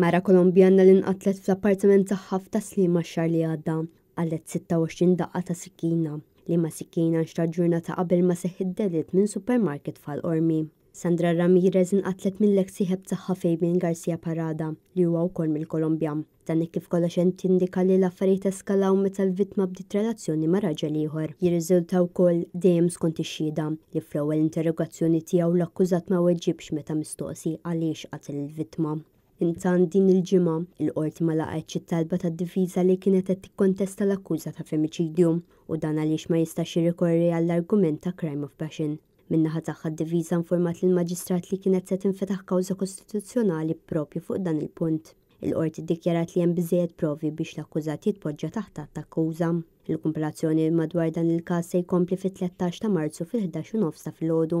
Mara Kolombjana li nqatlet fl-appartament tagħha f'Tas-Sliema x-xahar li għadda, qalgħet 26 daqqa ta' sikkina. Liema sikkina nxtrat ġurnata qabel ma seħħ id-delitt minn supermarket f'Ħal Qormi. Sandra Ramirez inqatlet mill-eks sieħeb tagħha Fabian Garcia Parada, li huwa wkoll mill-Kolombja. Dan hekk kif Coloshent jindika li l-affarijiet eskalaw meta l-vittma bdiet relazzjoni ma' raġel ieħor. Jirriżulta wkoll, dejjem skont ix-xhieda, li fl-ewwel interrogazzjoni tiegħu l-akkużat ma weġibx meta mistoqsi għaliex qatel il-vittma. Intant din il-ġimgħa, il-Qorti ma laqgħetx it-talba tad-difiża li kienet qed tikkontesta l-akkuża ta' femiċidju, u dan għaliex ma jistax jirrikorri għall-argument ta' crime of passion. Min-naħa tagħha d-difiża nformat lill-Maġistrat li kienet se tinfetaħ kawża kostituzzjonali proprju fuq dan il-punt. Il-Qorti ddikjarat li hemm biżżejjed provi biex l-akkużat jitpoġġa taħt att ta' akkuża. Il-kumpilazzjoni madwar dan il-każ se jkompli fit-tlettax ta' Marzu fil-ħdax u nofs ta' filgħodu.